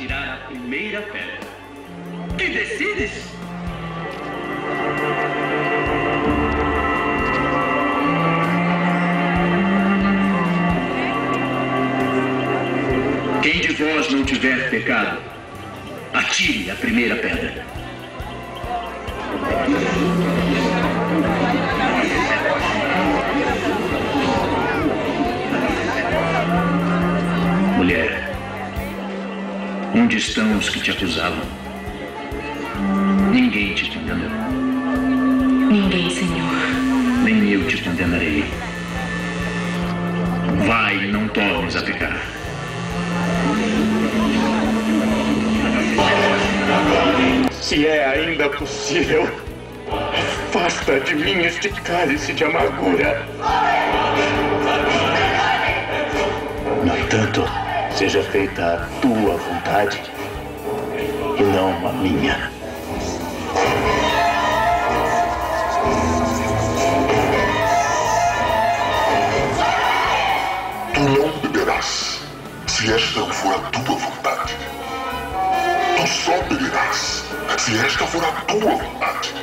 para tirar a primeira pedra. Que decides? Quem de vós não tiver pecado, atire a primeira pedra. Os que te acusavam? Ninguém te condenou, Ninguém, Senhor. nem eu te condenarei. Vai e não tornes a pecar. Se é ainda possível, afasta de mim este cálice de amargura. No entanto, seja feita a tua vontade e não a minha. Tu não beberás, se esta for a tua vontade. Tu só beberás, se esta for a tua vontade.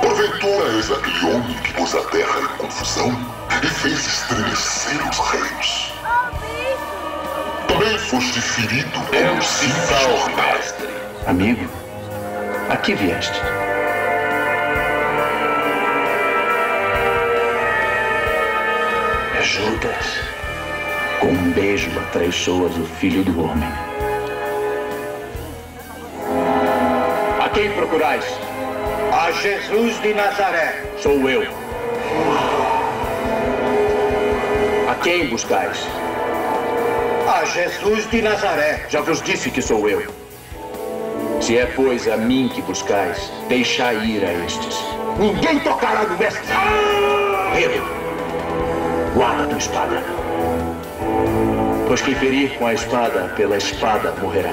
Porventura és aquele homem que pôs a terra em confusão e fez estremecer os reinos. Foste ferido como um simples mortal. Amigo, a que vieste? É Judas. Com um beijo atraiçoas o filho do homem. A quem procurais? A Jesus de Nazaré. Sou eu. A quem buscais? A Jesus de Nazaré. Já vos disse que sou eu. Se é, pois, a mim que buscais, deixai ir a estes. Ninguém tocará no mestre. Pedro, guarda tua espada. Pois quem ferir com a espada, pela espada morrerá.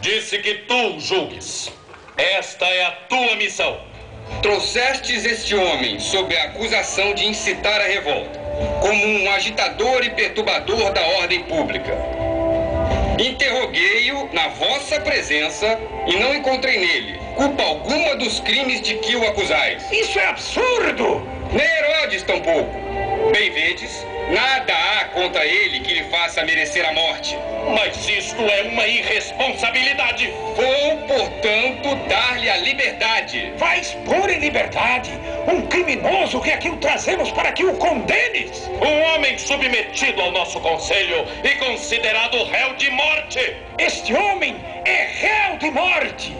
Disse que tu julgues. Esta é a tua missão. Trouxestes este homem sob a acusação de incitar a revolta, como um agitador e perturbador da ordem pública. Interroguei-o na vossa presença e não encontrei nele culpa alguma dos crimes de que o acusais. Isso é absurdo! Nem Herodes tampouco. Bem vedes, nada há contra ele que lhe faça merecer a morte. Mas isto é uma irresponsabilidade. Vou, portanto, dar-lhe a liberdade. Vais pôr em liberdade um criminoso que aqui o trazemos para que o condenes? Um homem submetido ao nosso conselho e considerado réu de morte. Este homem é réu de morte.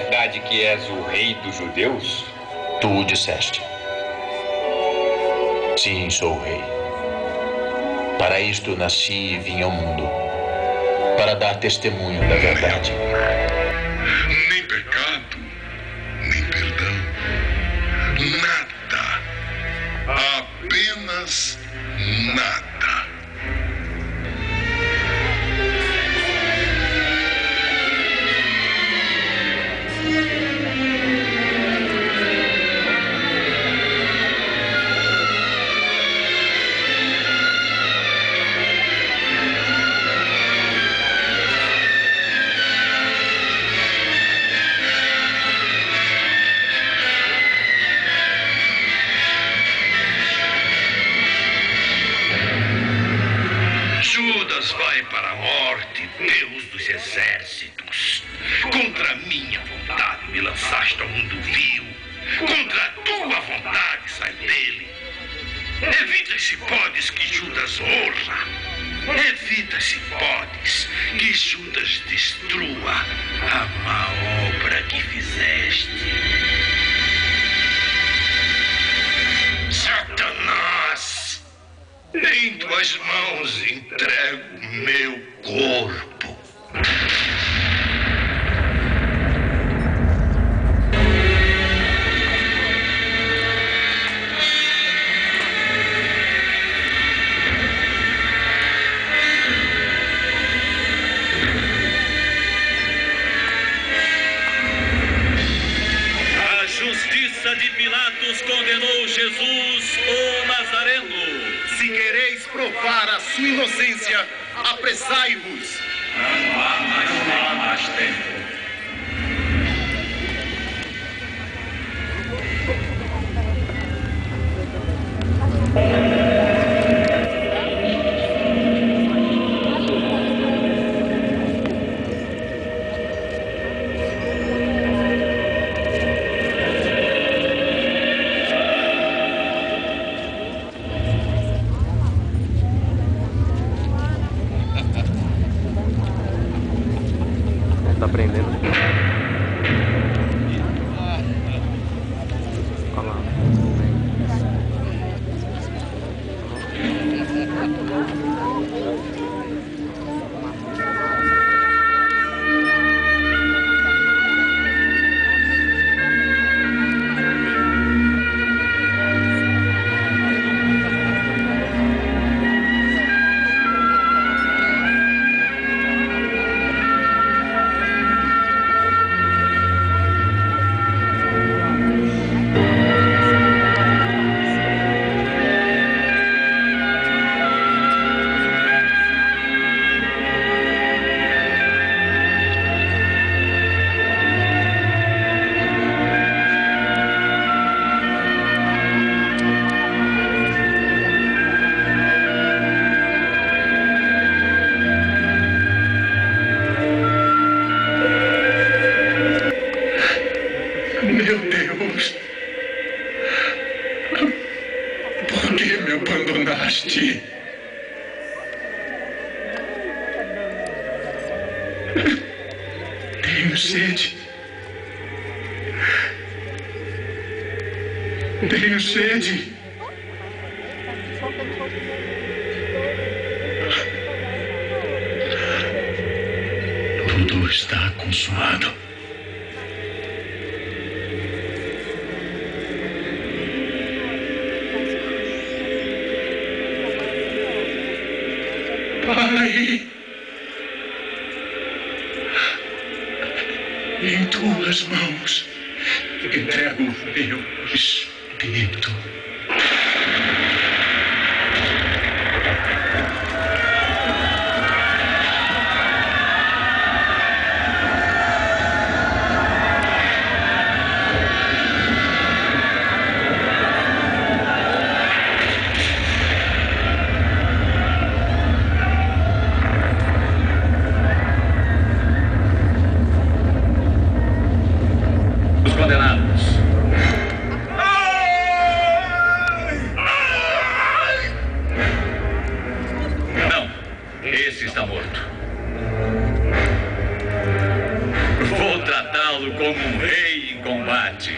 Verdade que és o rei dos judeus? Tu o disseste. Sim, sou o rei. Para isto nasci e vim ao mundo. Para dar testemunho da verdade. Nem pecado, nem perdão. Nada Apenas nada. Evita se podes que Judas morra. Evita se podes que Judas destrua a má obra que fizeste. Satanás! Em tuas mãos entrego meu corpo. side. Tenho sede. Tudo está consumado. Pai, em tuas mãos entrego o meu espírito. Está morto. Vou tratá-lo como um rei em combate.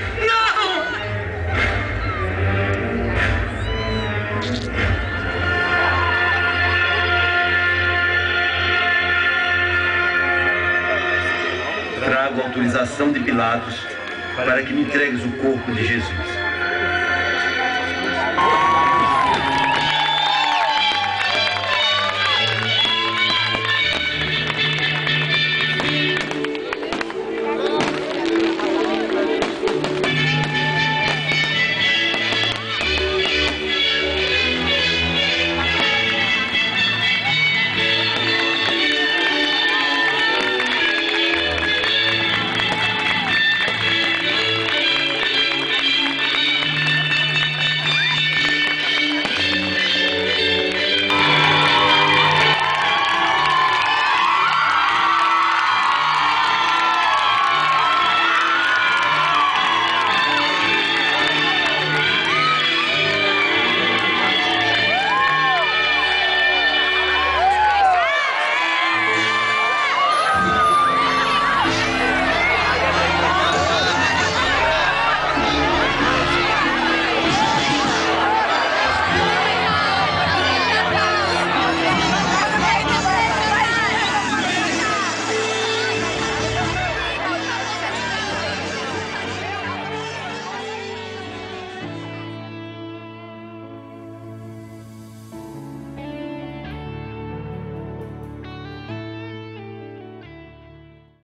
Trago autorização de Pilatos para que me entregues o corpo de Jesus.